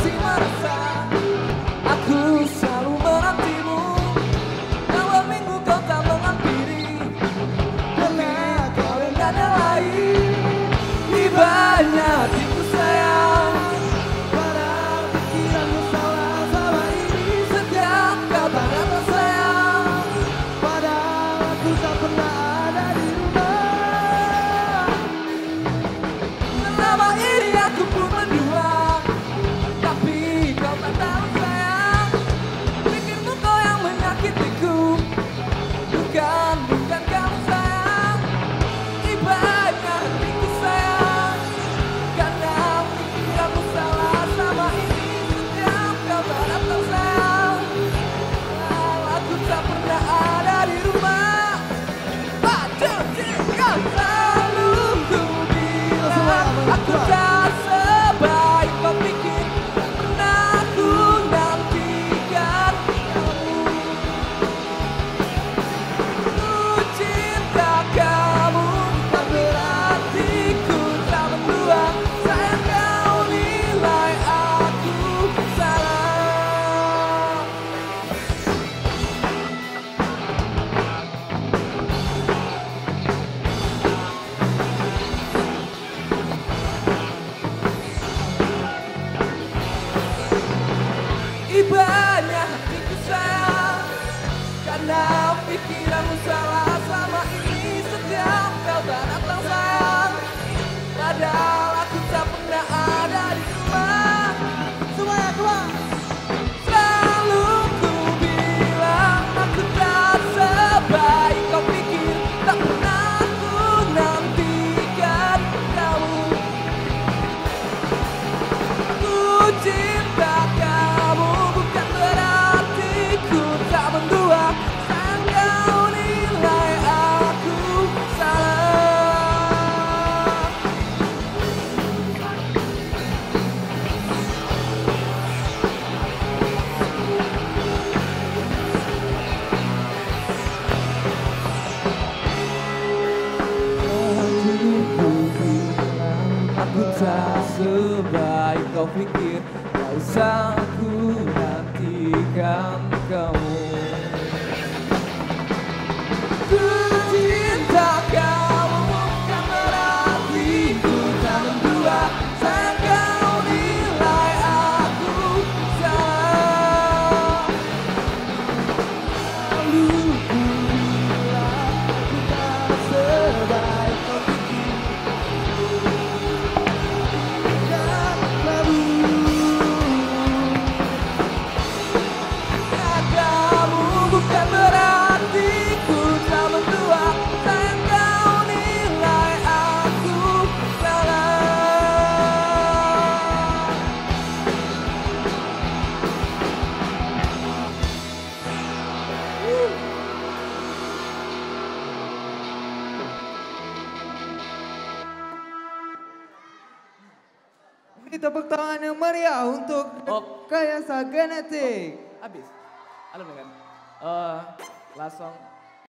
Si masa, Aku selalu menantimu. Dalam minggu kau tak menghampiri kau lain. Banyak banyak hatiku sayang karena pikir usah sebaik kau pikir Tak usah ku nantikan kamu. Tepuk tangan yang meriah untuk oh. ya Sagana Oh, habis. Halo, dengan. Uh, eh, langsung.